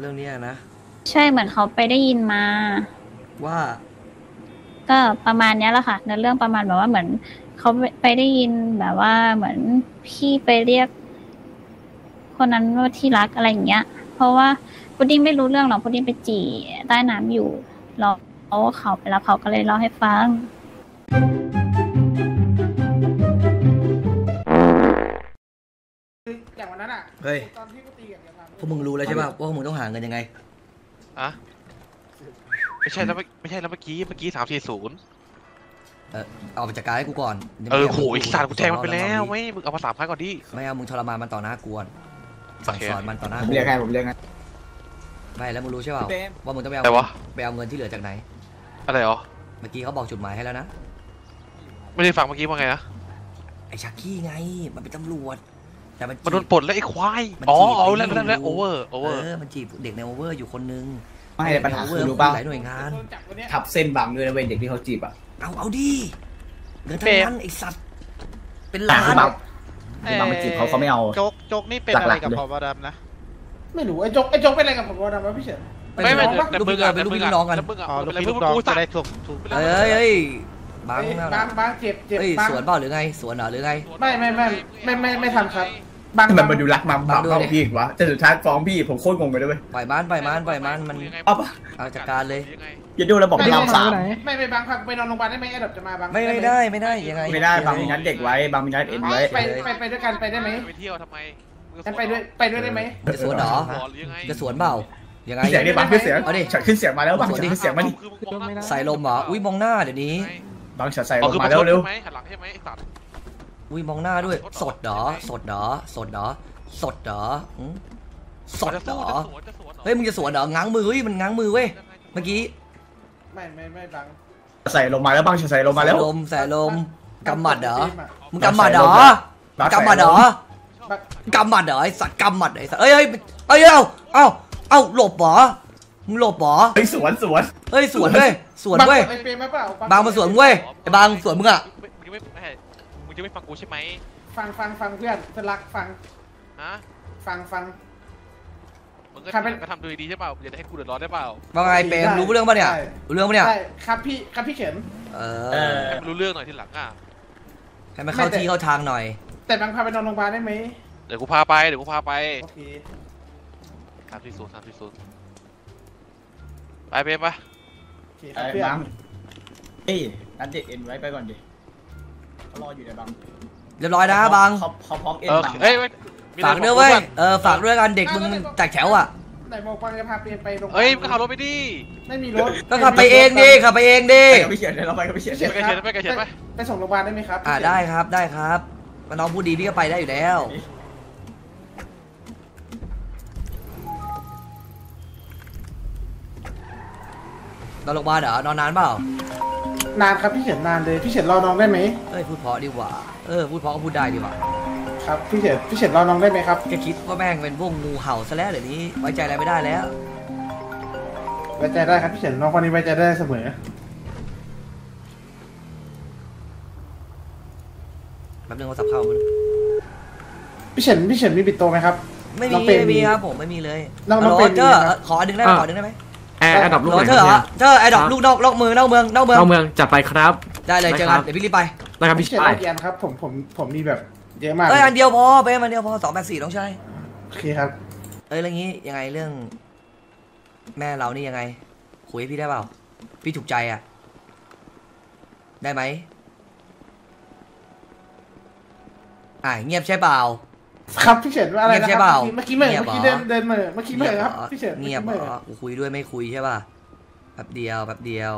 เรื่องเนี้ยนะ ใช่เหมือนเขาไปได้ยินมา ว่า ก็ประมาณเนี้ยแหละค่ะในเรื่องประมาณแบบว่าเหมือนเขาไปได้ยินแบบว่าเหมือนพี่ไปเรียก คนนั้นว่าที่รักอะไรอย่างเงี้ย เพราะว่าพุดดิ้งไม่รู้เรื่องหรอกพุดดิ้งไปจี่ใต้น้ำอยู่แล้วเขาไปรับเขาก็เลยเล่าให้ฟังอย่างวันนั้นอะเฮ้ย ตอนที่กูตีกับเดี๋ยวทำ พวกมึงรู้แล้วใช่ป่ะว่าพวกมึงต้องหาเงินยังไง อะไม่ใช่แล้วเมื่อไม่ใช่แล้วเมื่อกี้เมื่อกี้สามสี่ศูนย์เออเอาไปจัดการให้กูก่อนเออโหไอีสัตว์กูแทงมันไปแล้วไม่มึงเอามาสามพันก่อนดิ ไม่เอามึงทรมานมันต่อหน้ากูก่อนสั่งโอเค สอนมันต่อหน้าผมกูเรียกไงผมเรียกไงไม่แล้วมึงรู้ใช่เปล่าเปมว่ามึงต้องไปเอาแต่วะไปเอาเงินที่เหลือจากไหน อะไรหรอเมื่อกี้เขาบอกจุดหมายให้แล้วนะ ไม่ได้ฟังเมื่อกี้ว่าไงนะไอ้ชักกี้ไง มันเป็นตำรวจ แต่มันมันโดนจีบปลดแล้วไอ้ควาย มันอ๋อจีบเอาไอ้แล้วนี่แล้วแล้วอยู่โอเวอร์โอเวอร์เออมันจีบเด็กในโอเวอร์อยู่คนนึงไม่แต่ปัญหาในโเวคือร์รู้ป่ะหลายหน่วยงานโดนจับวันเนี้ยทับเส้นบังด้วยนะเว้ยเด็กที่เขาจีบอะเอาเอาดิเงินทั้งนั้นไอ้สัตว์ เป็นแต่ล้าคือน บังคือบังมาจีบเขาเขาไม่เอา โจ๊กโจ๊กนี่เป็นหอะไรลักๆกับเลย พอบดำนะไม่รู้ไอ้โจ๊กไอ้โจ๊กเป็นอะไรกับผมวะนะวะพี่เฉิน ไม่ไม่น้องปะแต่ลูกมึพี่งอะเป็นลูกแต่มึงพี่อะน้องกัน แล้วมึงอะอ๋อลูกแล้วพี่มึลูงกน้องกูจะสั่งได้ถูกถูกเอ้ยเอ้ยบังเอ้ยนะบางบางเจ็บเจ็บเอ้ยบางสวนเปล่าหรือไง สวนเหรอหรือไง ไม่ไม่ไม่ไม่ไม่ไม่ทันครับ บางทำไมมันดูรักมาบับังงด้วยเข้าพี่อีกวะแต่สุดท้ายฟ้องพี่ผมโคตรงงไปเลยเว้ยปล่อยมันปล่อยมันปล่อยมันมันยังไงเอาปะเอาจัดการเลยยังไงอย่าดูแล้วบอกไม่เอาสามไม่ไม่บางพักไปนอนโรงพยาบาลได้ไหมไอ้ดอกจะมาบางไม่ไม่ได้ไม่ได้ยังไงไม่ได้บังมีนัดเด็กไว้บังมีนัดเอ็นไว้ไปไปไปด้วยกันไปได้ไหมไปเที่ยวทำไมมึงงั้นไปด้วยไปด้วยได้ไหมจะสวนเหรอหรอหรือยังไงจะสวนเปล่ายังไงเสียงนี่บังขึ้นเสียงเอาดิฉันขึ้นเสียงมาแล้วบังสวนดิฉันขึ้นเสียงมาดิคือมึงมองหน้าใส่ลมเหรออุ้ยมองหน้าเดี๋ยวนี้บังฉันใส่อ๋ลองคือมามาแล้วเร็วใช่ไหมหันหลังใช่ไหมไอ้สัตว์ อุ้ยมองหน้าด้วย สดเหรอ สดเหรอ สดเหรอ สดเหรอหืมสดจะเหรสู้อจะสวนจะสวนหรอ เฮ้ยมึงจะสวนเหรอ ง้างมือเฮ้ยมันง้างมือเว้ย เมื่อกี้ไม่ไม่ไม่บางใส่ลงมาแล้วบังฉันใส่ลงมาแล้วใส่ลมใส่ลมกำหมัดเหรอบังมึงกำหมัดเหรอบังกำหมัดเหรอบังกำหมัดเหรอไอสัตว์กำหมัดไอสัตว์เอ้ยเอ้ยเอ้ยเอ้าเอ้าเอ้าหลบเหรอ มึงหลบเหรอเฮ้ยสวนสวนเฮ้ยสวนเว้ยสวนเว้ยไอ้เปรมมาเปล่าบางมาสวนมึงเว้ยไอ้บางสวนมึงอะมึงจะไม่ไม่ มึงจะไม่ฟังกูใช่ไหมฟังฟังฟังเพื่อนเพื่อนรักฟังฮะฟังฟัง มึงก็ทำเป็น ก็ทำดูดีๆใช่เปล่าอย่าให้กูเดือดร้อนได้เปล่าว่าไงเปรมรู้เรื่องปะเนี่ยใช่ รู้เรื่องปะเนี่ย ใช่ครับพี่ครับพี่เข็ม เอเออ อให้มันรู้เรื่องหน่อยทีหลังอะให้มันเข้าที่เข้าทางหน่อย แต่บางพาไปนอนโรงพยาบาลได้ไหมเดี๋ยวกูพาไปเดี๋ยวกูพาไปโอเคสามสี่ศูนย์สามสี่ศูนย์ไปเบมปะโอเคคเอรับอเพื่อนบังเฮ้ยนัดเด็กเอ็นไว้ไปก่อนดิเขา รออยู่ในบังเรียบร้อยนะบางเขาเขาพร้อมเอ็นเออบังเฮ้ยเว้ยมีฝากอะไรด้วยบเว้ยกูปะเออฝากด้วยกันเด็กมึงแตกแถวอะ ไหนบอกบางจะพาเปรมไปโรงพยาบาลเฮ้ยมึงก็ขับรถไปดิไม่มีรถก็ขับไปเองดิขับไปเองดิไปกับพี่เขียนเลยเราไปกับพี่เขียนไปกระเฉียนไปกระเฉียนไปไปส่งโรงพยาบาลได้ไหมครับอ่าได้ครับได้ครับมาน้องพูดดีพี่ก็ไปได้อยู่แล้ว นอนโรงพยาบาลเหรอนอนนานเปล่า นานครับพี่เฉินนานเลยพี่เฉินรอน้องได้ไหมเอ้ยพูดเพราะดีกว่า เออพูดเพราะก็พูดได้ดีกว่าครับพี่เฉินพี่เฉินรอน้องได้ไหมครับแกคิดว่าแม่งเป็นพวกงูเห่าซะแล้วเดี๋ยวนี้ไว้ใจอะไรไม่ได้แล้ว ไว้ใจได้ครับพี่เฉินน้องคนนี้ไว้ใจได้เสมอ แป๊บนึงโทรศัพท์เข้ามาพี่เฉินพี่เฉินมีปิดโตไหมครับไม่น้มีองเป็น ไม่มีครับผมไม่มีเลยน้องน้ฮัองลโหลเป็น เจอมีครับขออันหนึงได้ไหมอะ ขออันหนึงได้ไหม แอร์แอร์ดับลูกฮัลไหโหลนเจอเหรอครับเจอไอ้ดอกครับลูกนอกนอกเมืองนอกเมืองนอกเมืองเข้าเมืองจัดไปครับได้เลยเจอได้ครักันบเดี๋ยวพี่รีบไปนะครับพี่พี่เฉินชายเอากี่อันครับผมผมผมมีแบบเยอะมากเอ้ยอันเดียวพอไปอันเดียวพอสองแปดสี่ต้องใช้โอเคครับ เอ้ยแล้วงี้ยังไงเรื่อง แม่เรานี่ยังไง คุยให้พี่ได้เปล่า พี่ถูกใจอะ ได้ไหมอ่าเงียบใช่เปล่า ครับพี่เฉินว่าอะไรนะเงียบใช่คเปรัล่าเมื่อกี้เมื่อเงียบเมื่อกี้เหรเดิอนเดินเมื่อเมื่อกี้เมื่อครับหรอพี่เฉินเงียบเหรมื่ออกูคุยด้วยไม่คุยใช่ป่ะแป๊บเดียวแป๊บเดียว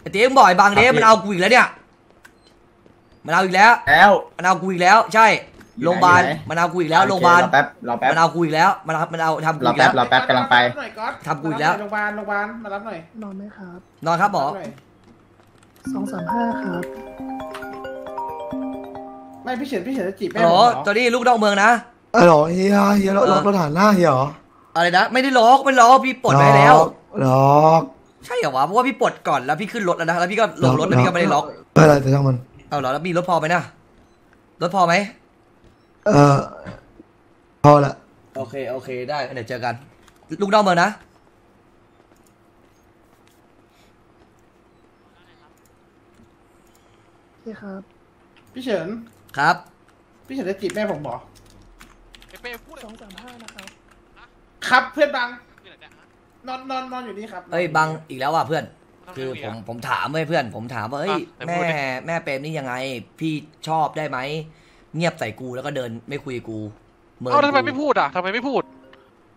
ไอ้เจ๊มึงบอกไอ้บางเด้ครับพี่ มันเอากูอีกแล้วเนี่ย มันเอาอีกแล้ว แล้วมันเอากูอีกแล้ว ใช่อยู่ไหน โรงพยาบาลอยู่ไหนมันเอากูอีกแล้วโรงพยาบาลรอแป๊บรอแป๊บมันเอากูอีกแล้วมันเอามันเอาทำกูรออีกแป๊แล้บว รอแป๊บกำลังไปมารับหน่อยก๊อตทำกูอีกแล้วมารับหน่ยโรงพยาบาลโรงพยาบาลมารับหน่อยนอนไหมครับนอนครับหมอรับหน่ยสองสามห้าครับไม่พี่เฉินพี่เฉินจะจีบแม่ฮัลโหลผมเหรอตอนนี้ลูกนอกเมืองนะอ๋อเหรอเฮียเฮียเราเออเราเราฐานหน้าเฮียเหรออะไรนะไม่ได้ล็อกไม่ล็อกพี่ปลดไว้แล้วล็อกใช่เหรอวะเพราะว่าพี่ปลดก่อนแล้วพี่ขึ้นรถแล้วนะแล้วพี่ก็ลงรถแล้วพี่ก็ไม่ได้ล็อกไม่เป็นไรแต่ช่างมันเอาเหรอแล้วมีรถพอไหมนะรถพอไหม เออพอละโอเค โอเค ได้ เดี๋ยวเจอกัน ลูกน้องเมืองนะใช่ครับ พี่เฉิน ครับ พี่เฉินจะจีบแม่ผมเหรอไอ้เป้พูดสองสามห้านะครับ ครับเพื่อนบังนี่แหละเนี่ยนอนนอนนอนอยู่นี่ครับเอ้ยบังอีกแล้วว่ะเพื่อนทำไคือมีผมะผมถามเว้ยเพื่อน ผมถามว่าเอ้ยอะไหนพูแม่ดดิแม่เปรมนี่ยังไง พี่ชอบได้ไหม เงียบใส่กูแล้วก็เดินไม่คุยกับกูเมินเอ้าแล้วทำไมกูไม่พูดอะทำไมไม่พูด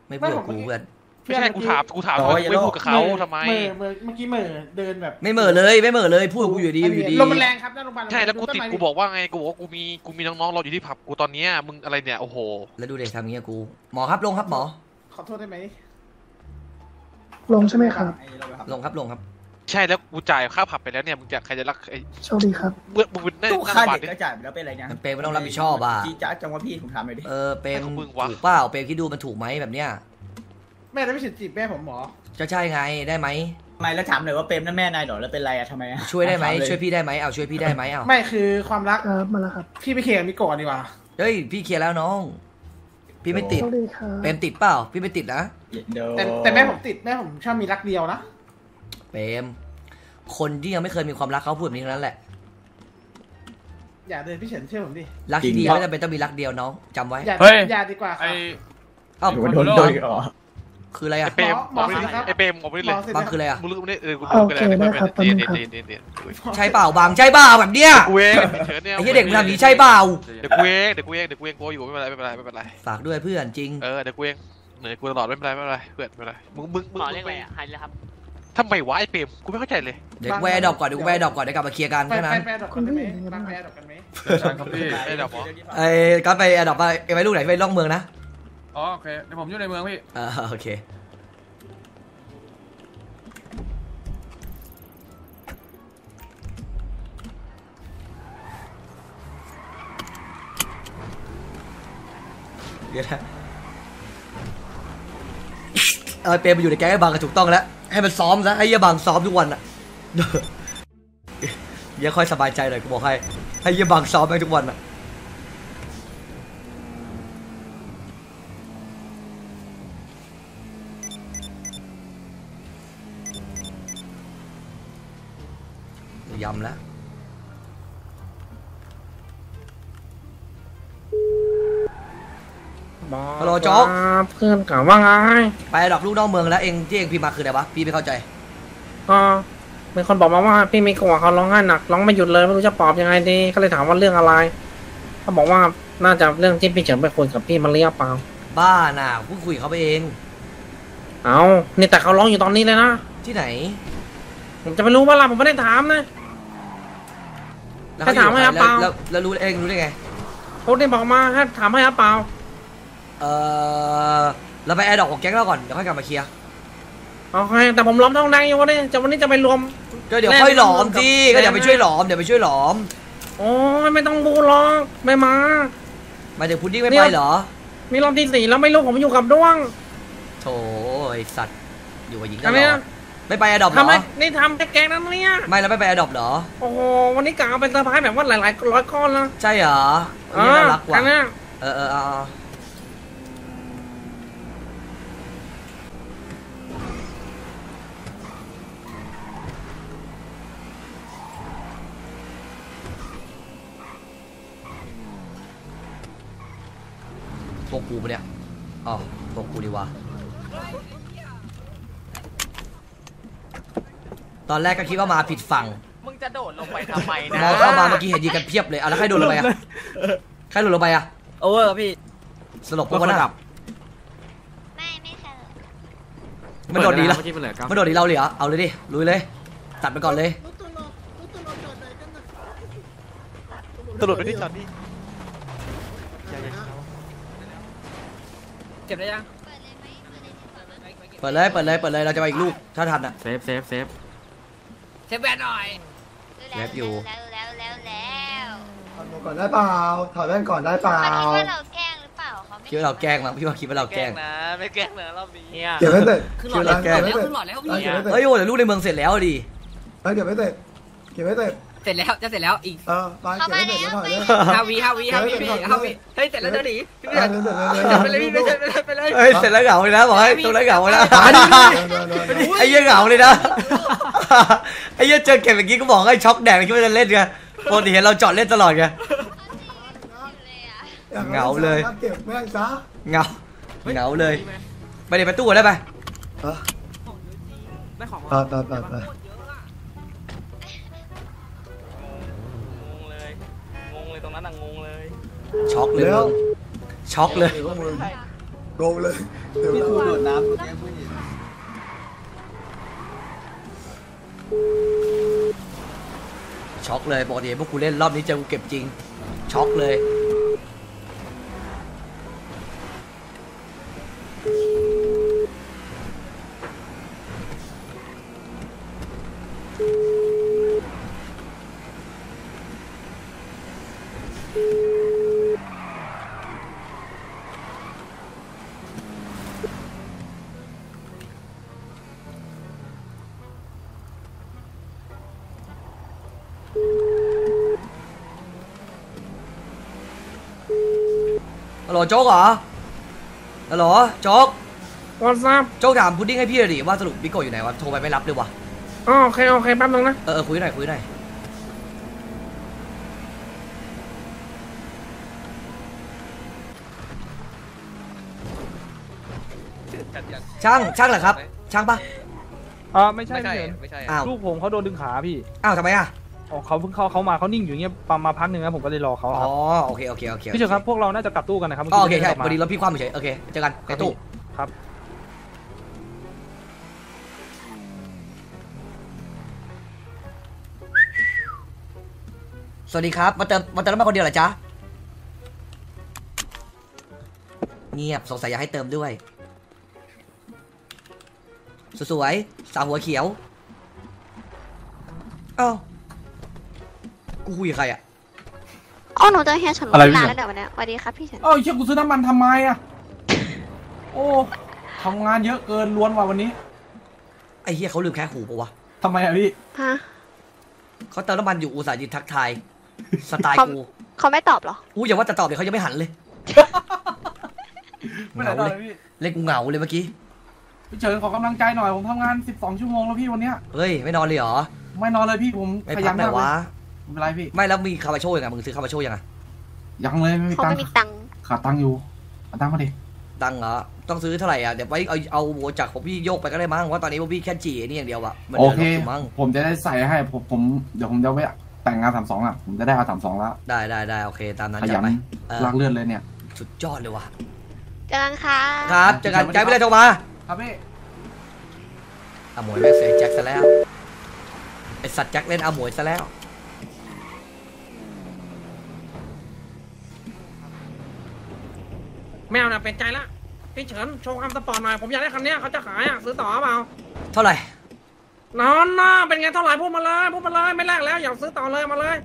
ไม่พูดกับกูเพื่อน ไม่ใช่กูถามกูถามว่าไม่พูดกับเขาทำไมเมื่อเมื่อเมื่อกี้เมื่อเดินแบบไม่เหม่อเลยไม่เหม่อเลยพูดกับกูอยู่ดีอยู่ดีลมมันแรงครับหน้าโรงพยาบาลใช่แล้วกูติดต้นไม้กูบอกว่าไงกูบอกว่ากูมีกูมีน้องๆรออยู่ที่ผับกูตอนเนี้ยมึงอะไรเนี่ยโอ้โห แล้วดูเด็กทำอย่างเงี้ยกูหมอครับลงครับหมอ ขอโทษได้ไหมลงใช่ไหมครับไอ้เราไปครับลงครับลงครับ ใช่แล้วกูจ่ายค่าผับไปแล้วเนี่ยมึงจะใครจะรักไอ้โชคดีครับ เมื่อมึงเป็นหน้าตู้หน้าค่าบาทเด็กดิก็จ่ายไปแล้วเป็นไรเนี่ยมันเปรมไม่ต้องรับผิดชอบอะ จีจ้าจังวะพี่ผมถามหน่อยดิเออเปรมให้ของมึงวะถูกเปล่าเปรมคิดดูมันถูกไหมแบบเนี้ยแม่แล้วพี่เฉินจีบแม่ผมเหรอจะใช่ไงได้ไหมทำไมแล้วถามหน่อยว่าเปรมนั่นแม่นายเหรอแล้วเป็นไรอะทำไมอะช่วยได้ไหมถาเลช่วยพี่ได้ไหมเอาช่วยพี่ได้ไหมเอาไม่คือความรักครับมาแล้วครับ พี่ไปเคลียร์กับมิโกะดีกว่าเฮ้ยพี่เคลียร์แล้วน้อง พี่ไม่ติดโชคดีครับเปรมติดเปล่าพี่ไม่ติดนะ เดี๋ยวแต่แต่แม่ผมติดแม่ผมชอบมีรักเดียวนะ เปรมคนที่ยังไม่เคยมีความรักเขาพูดแบบนี้ทั้งนั้นแหละ อย่าเดินพี่เฉินเชื่อผมดิรักที่ดีไม่จำเป็นต้องมีรักเดียวน้องจำไว้อย่าเฮ้ย อย่าดีกว่าคไอรับเอ้าเดี๋ยวโดนต่อยเหรอคืออะไรไอ้อะเปรมหมอบอกไม่หมอครับไอ้เปรมบอกไม่หมเลยอเสร็จบัแล้งวคืออะไรอะ มึงรู้ไม่ได้เออกูโอเคได้ครับเดี๋ยวแป๊บนึงเดี๋ยวงครับเดี๋ยวเดี๋ยวเดี๋ยวใช่เปล่าบางใช่เปล่าแบบเนี้ยกูเองเฉินเนี่ยไอ้เหี้ยเด็กมันทำอย่างนี้ใช่เปล่าเดี๋ยวกูเองเดี๋ยวกูเองเดี๋ยวกูเองกูอยู่ไม่เป็นไรไม่เป็นไรไม่เป็นไรฝากด้วยเพื่อนจริง เออเดี๋ยวกูเองเหนื่อยกูตลอดไม่เป็นไรไม่เป็นไรเพื่อนไม่เป็นไรมึงมึงมึงหมอเรียกอะไรอะใครเลยครับ ทำไมวะไอ้เปรมกูไม่เข้าใจเลย เดี๋ยวกู airdrop ก่อนเดี๋ยวกู airdrop ก่อนเดี๋ยวกลับมาเคลียร์กันไปแค่นั้นไปไปดอกกันได้ไหมบังไปดอกกันไหมใช่ครับพี่ไอ้ดอกหมอไอ้ก็ไปแอดดอกไปไอ้ไปลูกไหนไปล่องเมืองนะอ๋อโอเคเดี๋ยวผมอยู่ในเมืองพี่อ่าโอเคเดี๋ยวนะเออเปรมมาอยู่ในแก๊งไอ้บางก็ถูกต้องแล้ว ให้มันซ้อมซะให้เหี้ยบางซ้อมทุกวันอะเหี้ยค่อยสบายใจหน่อยกูบอกให้ให้เหี้ยบางซ้อมให้ทุกวันอะยำแล้ว ฮัลโหลโจ๊กเพื่อนกล่าวว่าไงไปดอกลูกนอกเมืองแล้วเองที่เองพิมพ์มาคืออะไรวะพี่ไม่เข้าใจก็มีคนบอกมาว่าพี่มิโกะเขาร้องไห้หนักร้องไม่หยุดเลยไม่รู้จะปลอบยังไงดีก็เลยถามว่าเรื่องอะไรเขาบอกว่าน่าจะเรื่องที่พี่เฉินไปคุยกับพี่มาเรียเปล่าบ้าน่ะเพิ่งคุยกับเขาไปเอง เอานี่แต่เขาร้องอยู่ตอนนี้เลยนะที่ไหน ผมจะไปรู้ว่าล่ะผมไม่ได้ถามนะแล้วเขาอยู่ให้ถามกับให้ใครครับเปล่าแล้วแล้วรู้เองรู้ได้ไงเขาได้บอกมาให้ถามให้หรือเปล่า เออเราไปแอร์ดอกของแก๊งเราก่อนเดี๋ยวค่อยกลับมาเคลียร์โอเคแต่ผมล้อมทองแดงอยู่วันนี้จะวันนี้จะไปรวม ก็เดี๋ยวแน่ค่อยหลอมกับสิแน่ก็เดี๋ยวไปช่วยหลอมเดี๋ยวไปช่วยหลอมโอ้ยไม่ต้องบูหรอกไม่มาหมายถึงพุดดิ้งไม่เนี่ไปยเหรอมีรอบที่สี่แล้วไม่รู้ผมอยู่กับด้วงโถไอสัตว์อยู่กับหญิงตอันเนี้ยไม่ไป airdrop เหรอทำไมนี่ทำแค่แกงนั้นเนี่ยไม่แล้วไม่ไป airdrop เหรอโอ้โหวันนี้กะเอาเป็นเซอร์ไพรส์แบบว่าหลายๆร้อยก้อนละใช่เหรอเออนี่น่ารักว่ะอันเนี้ยเออเออ เอาเอาตัวกูปะเนี่ยอ๋อตัวกูดีวะตอนแรกก็คิดว่ามาผิดฝั่งมึงจะโดดลงไปทำไมนะมองเข้ามาเมื่อกี้เห็นยิงกันเพียบเลยอะแล้วใครโดนลงไปอะใครโดนลงไปอะโอเวอร์ครับพี่สลบเพราะว่าน่ะไม่ไม่ใช่มันโดดดีแล้วเมื่อกี้เป็นเหลือเก้าไม่โดดดีเราเลยเหรอเอาเลยดิลุยเลย ตัดไปก่อนเลยตลอดไปที่จอดนี่ ก็บได้ยังเปิดเลยเปิดเลยเปิดเลยเราจะไปอีกลูกถ้าทันอะ save save save save แวนหน่อยแวบอยู่แล้วแล้วแล้วแล้วถอดหมวกก่อนได้เปล่าถอดแว่นก่อนได้เปล่าเขาคิดว่าเราแกล้งหรือเปล่าเขาไม่คิดว่าเราแกล้งมั้งพี่ว่าคิดว่าเราแกล้ล้งนะไม่แกล้งนะรอบนี้เนี่ยเก็บไว้เสร็จขึ้นหลอดแล้วเก็บไว้เสร็จขึ้นหลอดแล้วพี่เก็บไว้เสร็จเฮ้ยโอ้แต่ลูกในเมืองเสร็จแล้วดิเฮ้ยเก็บไว้เสร็จเก็บไว้เสร็จ เสร็จแล้วจะเสร็จแล้วอีกเออไปเก็บไว้เสร็จแล้วหน่อยเลยห้าวิห้าวิห้าวิพี่ห้าวิเฮ้ยเสร็จแล้วเดี๋ยวหนีพี่เอเดืออดเดี๋ยวเดี๋ยวเดี๋ยวไปเลยพี่ไปเลยไปเลยไปเลยเฮ้ยเสร็จแล้วเหงาเลยนะบอกให้ตรงนั้นเหงาเลยนะไอ้เหี้ยเหงาเลยนะไอ้เหี้ยเจอเก็บอย่างงี้ก็บอกให้ช็อกแดกคิดว่าจะเล่นไงปกติเห็นเราจอดเล่นตลอดไงเหงาเลยเก็บแม่งซะเหงาเหงาเลย ไปเดี๋ยวไปตู้ก่อนได้ไหมเออได้ของไปไปไป ช็อกเลยเร็วมึงช็อกเลย เดี๋ยวพวกมึงโกงเลยเดี๋ยวพี่เราทูโดดน้ำแกผู้หญิงช็อกเลยปกติพวกกูเล่นรอบนี้เจอกูเก็บจริง ช็อกเลย โหลโจ๊กเหรอฮัลโหลโจ๊กวันซับโจ๊กถามพุดดิ้งให้พี่หน่อยดิว่าสรุปบิโกะอยู่ไหนวะโทรไปไม่รับเลยวะอ๋อโอเคโอเคแป๊บนึงนะ เออเออคุยหน่อยคุยหน่อยช่างช่างเหรอครับ ช่างปะอ๋อไม่ใช่ไม่ใช่พี่เฉินไม่ใช่อ้าวลูกผมเขาโดนดึงขาพี่อ้าวทำไมอะอ๋อ เขาเพิ่งเข้าเขามาเขานิ่งอยู่เงี้ยประมาณพักหนึ่งนะผมก็เลยรอเขาอ๋คอรับโอเคโอเคโอเคพี่เฉินครับพวกเราน่าจะกลับตู้กันนะครับอ๋อโอเคมื่ใช่กี้พอดีไม่ได้รถพี่คว่ำเฉยโอเคเจอกันในตู้ ครับสวัสดีครับ มาเติมมาเติมน้ำมันคนเดียวเหรอจ๊ะ เงียบสงสัยอยากให้เติมด้วย สวยๆสาวหัวเขียว เอ้า กูคุยกับใครอะอ๋อหนูเจอเฮียเฉินอะไรนานพี่แล้วเดี๋ยววันเนี้ยสวัสดีครับพี่เฉินเอ้าเชี่ยกูซื้อน้ำมันทำไมอะ โอ้ทำงานเยอะเกินล้วนว่ะวันนี้ไอ้เฮียเขาลืมแค่หูปะวะทำไมอะพี่ ฮะ เขาเติมน้ำมันอยู่อุตส่าห์ยืนทักทายสไตล์เขากู เขาไม่ตอบเหรอ อู้อย่าว่าจะตอบเลยเขายังไม่หันเลย ไม่เหได้งาเลเลยยพี่เล่นกูเหงาเลยเมื่อกี้ พี่เฉินขอกำลังใจหน่อยผมทำงาน 12 ชั่วโมงแล้วพี่วันเนี้ยเฮ้ย ไม่นอนเลยเหรอ ไม่นอนเลยพี่ผมไม่ขพัยักนไหนมากเลวะ ย ไม่เป็นไรพี่ ไม่แล้วมีคาบาโชยังไงมึงซื้อคาบาโชยังไงยังเลยไม่มีเขาตังไม่ค์มีตังค์ขาดตังค์อยู่เอาตังค์มาดิตังค์เหรอต้องซื้อเท่าไหร่อะเดี๋ยวไว้เอาเอาหัวจากของพี่โยกไปก็ได้มั้งเพราะตอนนี้พวกพี่แค่จีไอ้นี่อย่างเดียวอะมันโอเหลือเครถอยู่มั้งผมจะได้ใส่ให้ผมผมเดี๋ยวผมจะไปแต่งงานสามสองอะ ผมจะได้เอาสามสองแล้วได้ได้ได้โอเคตามนั้นขจัยัดนไปเออลากเลือดเลยเนี่ย สุดยอดเลยว่ะเจอกันค่ะครับเจอกันใจไม่ได้โทรมา ครับพี่ อาหมวยแม่งเสียแจ็คซะแล้วไอสัตว์แจ็คเล่นอาหมวยซะแล้ว แมวน่ะเป็นใจละพี่เฉินโชว์ความสปอร์ตหน่อยผมอยากได้คันเนี้ยเขาจะขายอะซื้อต่อเปล่าเท่าไหร่นอนนะเป็นไงเท่าไหร่พูดมาเลยพูดมาเลยไม่แลกแล้วอยากซื้อต่อเลยมาเลย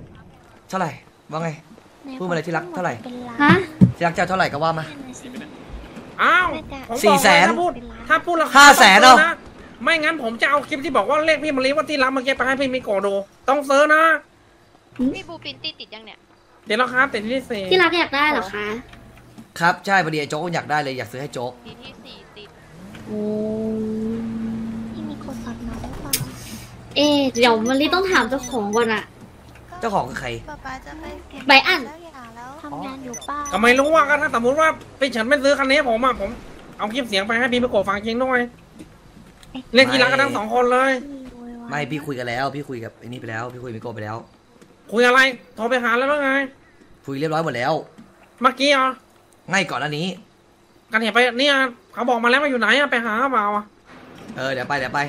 เท่าไหร่ว่าไง พูดมาเลยที่รักเท่าไหร่ฮะที่รักเจ้าเท่าไหร่ก็ว่ามาอ้าวผมสี่บอกแสเลยนถ้าพูดถ้าพูดราคาห้าแสนต้องเอาซื้ะไม่งั้นผมจะเอาคลิปที่บอกว่าเลขพี่มารีว่าที่รับเมื่อกี้ไปให้พี่มิโกะดูต้องซื้อนะมีบูปินตี้ติดยังเนี่ยเดี๋ยวราคาติดที่สี่ที่รักอยากได้เหรอคะ ครับ ใช่พอดีไอ้โจ๊กอยากได้เลยอยากซื้อให้โจ๊กมีที่สี่ติดโอ้พี่มีคนซับน้องหรือเปล่าเอ๊ะเดี๋ยวมันรีต้องถามเจ้าของก่อนอะเจ้าของคือใคร ป๊าป๊าจะไปเก็บใบอันแล้วอย่าแล้วทำงานอยู่ป้าก็ไม่รู้ว่าก็ถ้าสมมติว่าพี่เฉินไม่ซื้อคันนี้ผมอะผมเอาคลิปเสียงไปให้พี่มิโกะฟังจริงด้วยเล่นที่รักกันทั้งสองคนเลย ไม่พี่คุยกันแล้ว พี่คุยกับไอ้นี่ไปแล้ว พี่คุยกับมิโกะไปแล้ว คุยอะไรโทรไปหาแล้วว่าไง คุยเรียบร้อยหมดแล้ว เมื่อกี้อะง่ายก่อนหน้านี้ กันเห็นไปเนี่ยเขาบอกมาแล้วว่าอยู่ไหนอะไปหาเปล่าอะเออเดี๋ยวไปเดี๋ยวไป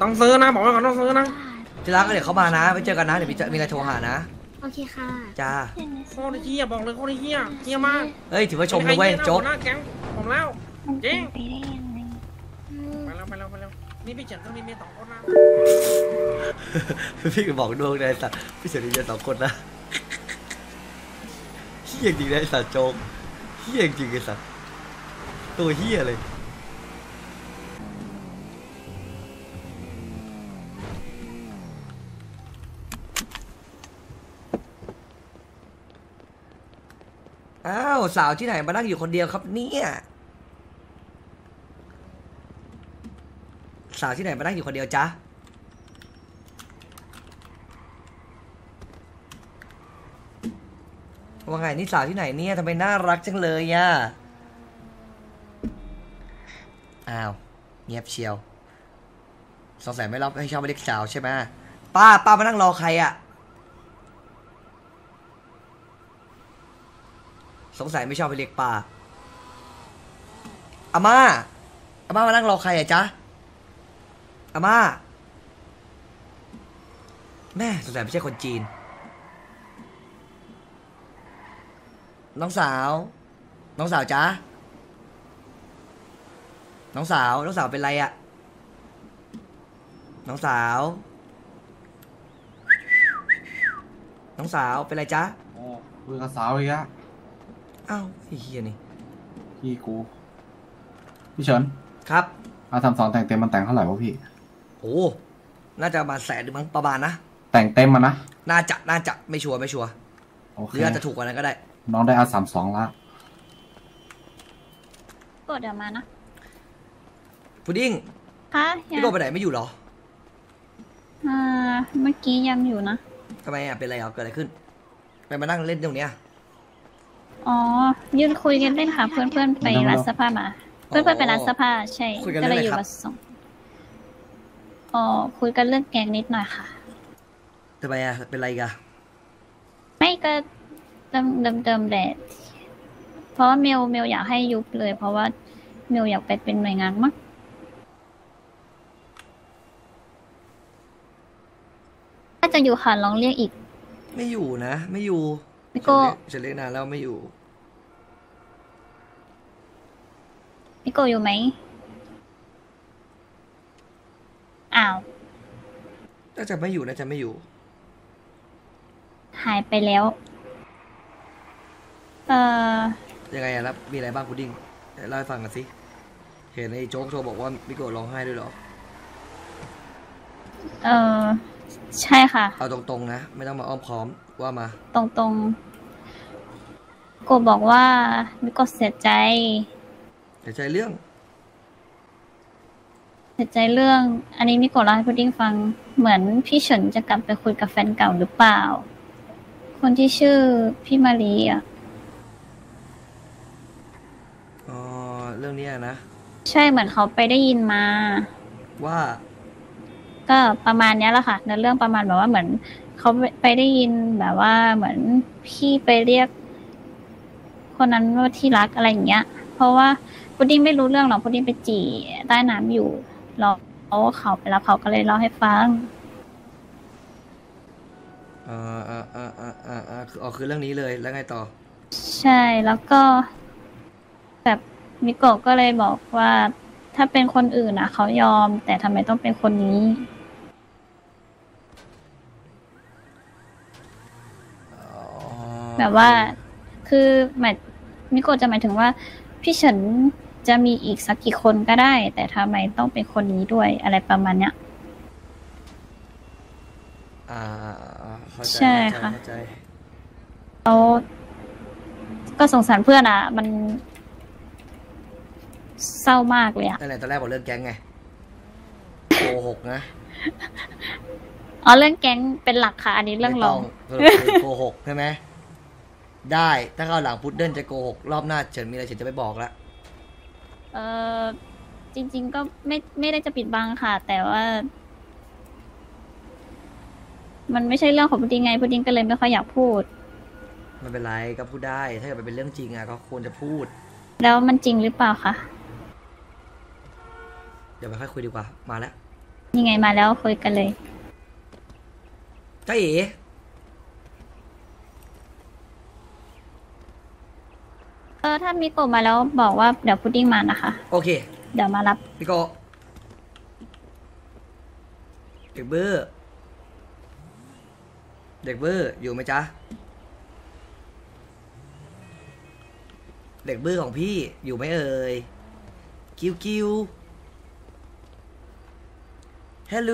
ต้องซื้อนะบอกไว้ก่อนต้องซื้อนะที่รักก็เดี๋ยวเขามานะไปเจอกันนะเดี๋ยวมีจะมีอะไรโทรหานะโอเคค่ะจ้าโคตรเฮียบอกเลยโคตรเฮียเฮียมากเฮ้ยถือว่าชมนะเว้ยโจ๊กหน้าแก๊งผมแล้วมันจริเป็นงไปได้ยังไงไปแล้วไปแล้วไปแล้วนี่พี่เฉินก็มีเมียสองคนนะพี่ก็บอกดวงเลยสัตว์พี่เฉลี่ยสองคนนะเฮียจริงไอ้สัตว์โจ๊กเฮี้ยจริงไอ้สัสตัวเฮี้ยเลยอ้าวสาวที่ไหนมานั่งอยู่คนเดียวครับเนี่ยสาวที่ไหนมานั่งอยู่คนเดียวจ๊ะ ว่าไงนี่สาวที่ไหนเนี่ยทำไมน่ารักจังเลยอะอ้าว เงียบเชียวสงสัยไม่รับให้ชอบไปเรียกสาวใช่ไหมป้าป้ามานั่งรอใครอะสงสัยไม่ชอบไปเรียกป้าอาม่าอาม่ามานั่งรอใครอะจ๊ะอาม่าแม่สงสัยไม่ใช่คนจีน น้องสาว น้องสาวจ๊ะน้องสาว น้องสาวเป็นไรอะน้องสาว น้องสาวเป็นไรจ๊ะโอ้คุยกับสาวอีกอะอ้าวไอ้เฮียนี่ พี่กู พี่เฉินครับอาทำสองแต่งเต็มมันแต่งเท่าไหร่วะพี่ โอ้น่าจะประมาณแสนหรือมั้งประมาณนะ แต่งเต็มมานะ น่าจะ น่าจะ ไม่ชัวร์ ไม่ชัวร์ โอหเครืออาจจะถูกกว่านั้นก็ได้ น้องได้อาสามสองละกดเดี๋ยวมานะพุดดิ้งคะยัพี่งโกไปไหนไม่อยู่เหรออ่าเมื่อกี้ยังอยู่นะ ทำไมอะเป็นไรอะเกิดอะไรขึ้นไปมานั่งเล่นตรงเนี้ย อ๋อ ยืนคุยกันเล่นค่ะเพื่อนเพื่อนๆไปร้านเสื้อผ้ามา เพื่อนเพื่อนๆไปร้านเสื้อผ้าใช่คุยกันก็เรื่เลองยอะไรอยู่ครับ มาส่งอ๋อคุยกันเรื่องแกงนิดหน่อยค่ะ ทำไมอะเป็นไรอีกันไม่ก็ เดิมเดิมเดิมแหละเพราะว่าเมลเมลอยากให้ยุบเลย เพราะว่าเมลอยากไปเป็นหน่วยงานมั้งถ้าจะอยู่ค่ะลองเรียกอีก ไม่อยู่นะ ไม่อยู่พี่โก้ฉันเรียกฉันเรียกนานแล้วไม่อยู่พี่โกอยู่ไหม อ้าวน่าจะไม่อยู่น่าจะไม่อยู่ หายไปแล้ว เอ่อยังไงอะแล้วมีอะไรบ้างพุดดิ้งไหนเล่าให้ฟังกันสิเห็นไอ้โจ๊กโทรบอกว่ามิโกะร้องไห้ด้วยเหรอ เอ่อใช่ค่ะ เอาตรงๆนะ ไม่ต้องมาอ้อมค้อมว่ามาตรงตรงๆโกบอกว่ามิโกะเสียใจ เดี๋ยวใจเรื่องเสียใจเรื่อง อันนี้มิโกะเล่าให้พุดดิ้งฟังเหมือนพี่เฉินจะกลับไปคุยกับแฟนเก่าหรือเปล่า คนที่ชื่อพี่มารีอะ อ๋อ เรื่องเนี้ยนะใช่เหมือนเขาไปได้ยินมา ว่า ก็ประมาณเนี้ยแหละค่ะในเรื่องประมาณแบบว่าเหมือนเขาไปได้ยินแบบว่าเหมือนพี่ไปเรียก คนนั้นว่าที่รักอะไรอย่างเงี้ย เพราะว่าพุดดิ้งไม่รู้เรื่องหรอกพุดดิ้งไปจี่ใต้น้ำอยู่แล้วเขาไปรับเขาก็เลยเล่าให้ฟังอ่าอ่าอ่าอ่าอ่าอ่าคืออ๋อคือเรื่องนี้เลยแล้วไงต่อ ใช่แล้วก็แบบ มิโกะก็เลยบอกว่า ถ้าเป็นคนอื่นอะ เขายอม แต่ทำไมต้องเป็นคนนี้อ๋อแบบว่า คือหมายมิโกะจะหมายถึงว่า พี่เฉินจะมีอีกสักกี่คนก็ได้ แต่ทำไมต้องเป็นคนนี้ด้วยอะไรประมาณเนี้ย อ่าอ่าอ่าเข้าใจใช่เข้าใจค่ะ เข้าใจแล้วก็สงสารเพื่อนอะ มัน เศร้ามากเลยอะนั่นแหละตอนแรกบอกเรื่องแก๊งไงโกหกนะอ๋อเรื่องแก๊งเป็นหลักค่ะ อันนี้เรื่องรองไม่ต้สรุปคือโกหกใช่ไหมได้ถ้าเข้าวหลังพุดเดิ้ลจะโกหกรอบหน้าเฉินมีอะไรเฉินจะไม่บอกละเออจริง ๆ ก็ไม่ไม่ได้จะปิดบังค่ะ แต่ว่า มันไม่ใช่เรื่องของพุดดิ้งไงพุดดิ้งก็เลยไม่ค่อยอยากพูดไม่เป็นไรก็พูดได้ ถ้าเกิดมันเป็นเรื่องจริงอะก็ควรจะพูด แล้วมันจริงหรือเปล่าคะเดี๋ยวไปค่อยคุยดีกว่า มาแล้ว ยังไงมาแล้วคุยกันเลยจ้าเอ๋เออถ้ามิโกะมาแล้วบอกว่าเดี๋ยวพุดดิ้งมานะคะ โอเค เดี๋ยวมารับพี่โกเด็กเบอร์เด็กเบอร์อยู่ไหมจ๊ะ เด็กบื้อของพี่อยู่ไหมเอ่ยกิวกิว ฮัลโหล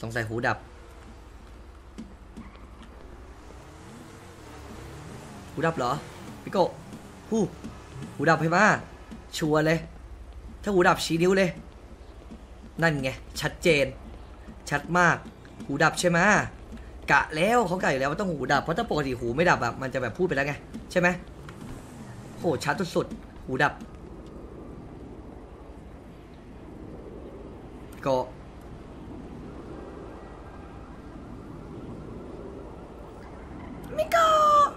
สงสัยหูดับ หูดับเหรอพี่โกะหูหูดับใช่ไหมชัวร์เลย ถ้าหูดับชี้นิ้วเลย นั่นไง ชัดเจน ชัดมาก หูดับใช่ไหมกะแล้วเขากะอยู่แล้วว่าต้องหูดับเพราะถ้าปกติหูไม่ดับแบบมันจะแบบพูดไปแล้วไง ใช่ไหมโหชัดสุดๆหูดับ ก็มิโกะ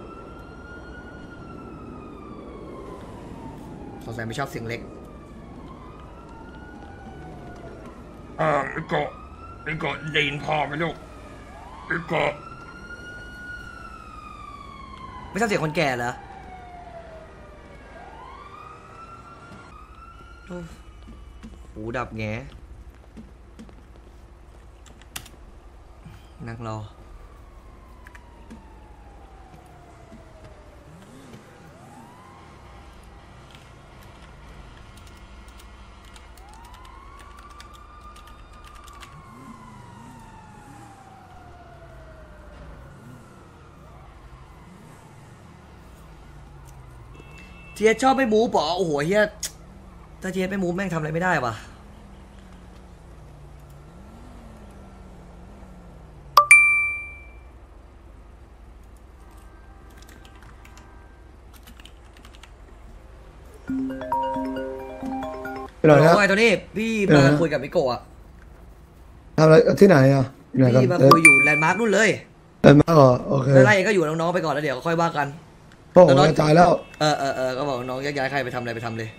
สงสัยไม่ชอบเสียงเล็กเออไอ้เกาะไอ้เกาะได้ยินพ่อไหมลูกไอ้เกาะไม่ชอบเสียงคนแก่เหรอโอ้หูดับแง นั่งรอเทียชอบไม่ move เหรอโอ้โหเฮียถ้าเทียไม่ move แม่งทำอะไรไม่ได้ว่ะ เป็นไรนะโอ้ยตัวนี้พี่เออมาคุยกับมิโกะอะทำอะไรที่ไหนอะอยู่ไหนกันพี่มาเออคุยอยู่ landmark นู่นเลยเออมาเหรอโอเคแล้วไล่ก็อยู่กับน้องๆไปก่อนแล้วเดี๋ยวค่อยว่ากัน พ่อผมกระจายแล้ว เออเออเออก็บอกน้องแยกย้ายใครไปทำอะไรไปทำเลย